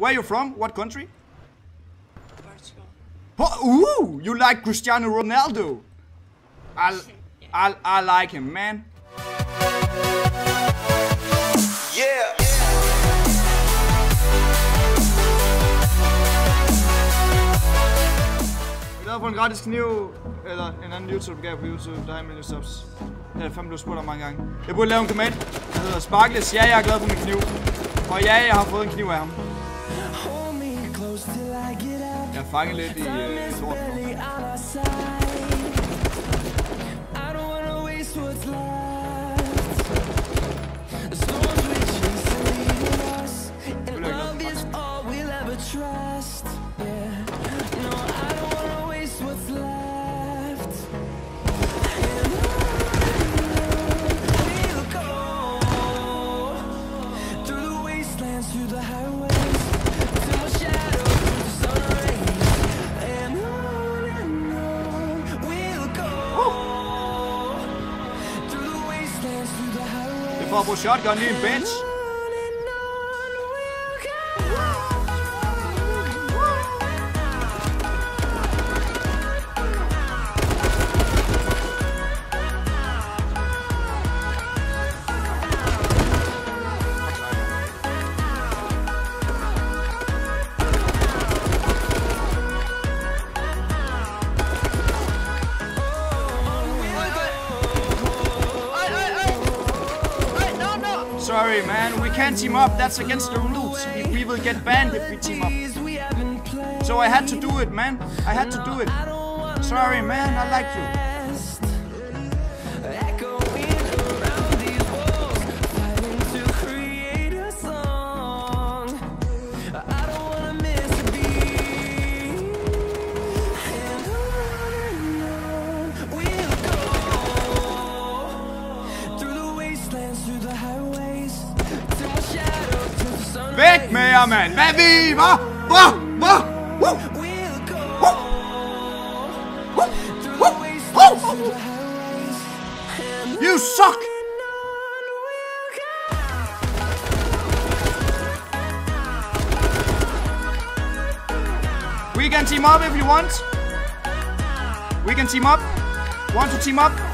Where you from? What country? Portugal. Oh, ooh, you like Cristiano Ronaldo? I, I, I like him, man. Yeah. Jeg glad for en gratis kniv, eller en anden YouTube gav på YouTube, der har en million subs. Det er fem, du spurgt om mange gange. Jeg burde lave en comment, der hedder Sparkles. Ja, jeg er glad for min kniv. Og ja, jeg har fået en kniv af ham. Jeg er lidt i øh, is lort. barely on our. I don't waste what's left. The storms we chase leading us, and love is all we'll ever trust. Yeah, no, I don't wanna waste what's left. And on we'll go through the wastelands, through the highways, for at bruge shotgun lige en bitch. Sorry, man. We can't team up. That's against the rules. We, we will get banned if we team up. So I had to do it, man. I had to do it. Sorry, man. I like you. Through Woo! the highways, and You suck! We can team up if you want. We can team up. Want to team up?